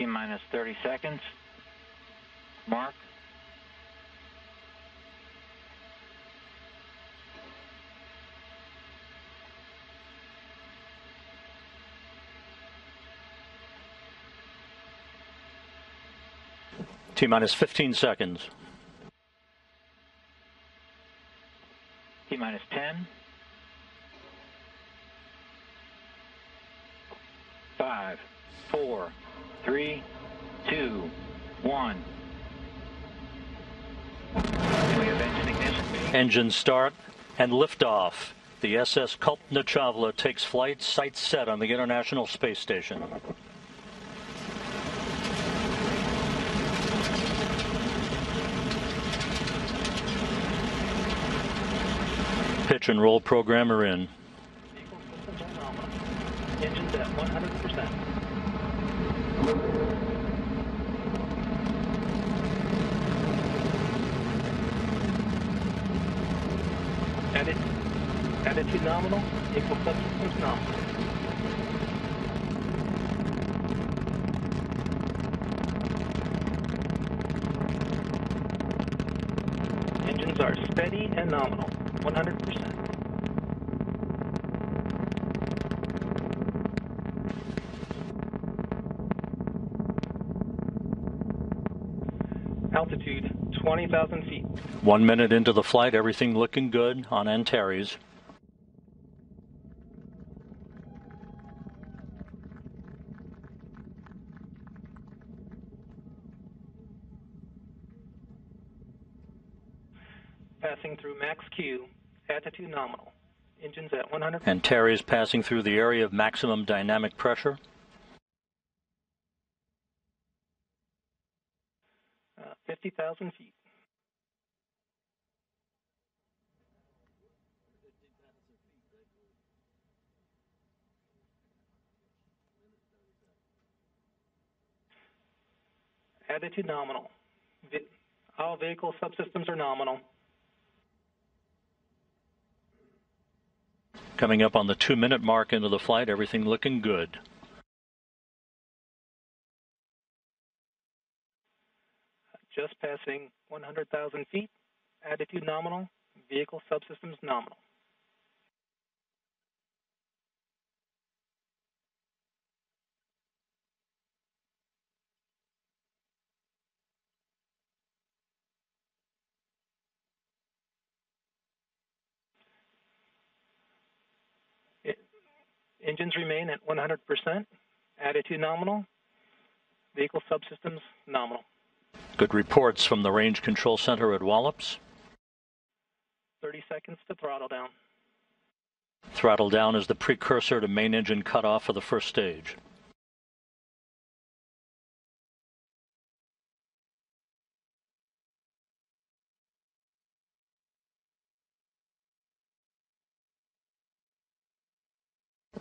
T minus 30 seconds. Mark. T minus 15 seconds. T minus 10. 5, 4, 3, 2, 1. We have engine start and liftoff. The SS Kalpana Chawla takes flight, sights set on the International Space Station. Pitch and roll programmer in. Vehicle systems are nominal. Engines at 100%. Edit. Attitude nominal. Vehicle subsystems nominal. Engines are steady and nominal. 100%. Altitude 20,000 feet. One minute into the flight, everything looking good on Antares. Passing through max Q. Attitude nominal. Engines at 100. Antares passing through the area of maximum dynamic pressure. 50,000 feet. Attitude nominal. All vehicle subsystems are nominal. Coming up on the two minute mark into the flight, everything looking good. Just passing 100,000 feet. Attitude nominal. Vehicle subsystems nominal. Engines remain at 100%. Attitude nominal. Vehicle subsystems nominal. Good reports from the Range Control Center at Wallops. 30 seconds to throttle down. Throttle down is the precursor to main engine cutoff for the first stage.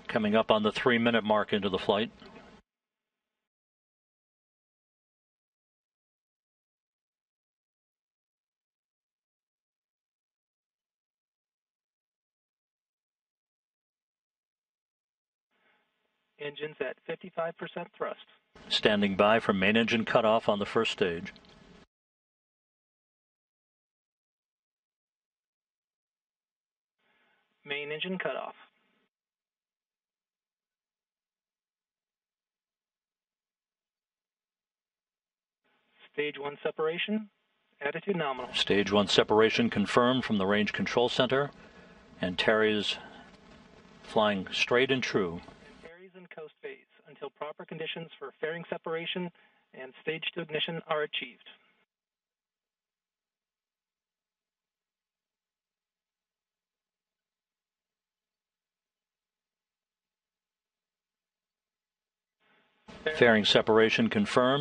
Coming up on the three minute mark into the flight. Engines at 55% thrust. Standing by for main engine cutoff on the first stage. Main engine cutoff. Stage 1 separation. Attitude nominal. Stage one separation confirmed from the Range Control Center. Antares flying straight and true. Antares and coast phase until proper conditions for fairing separation and stage 2 ignition are achieved. Fairing separation confirmed.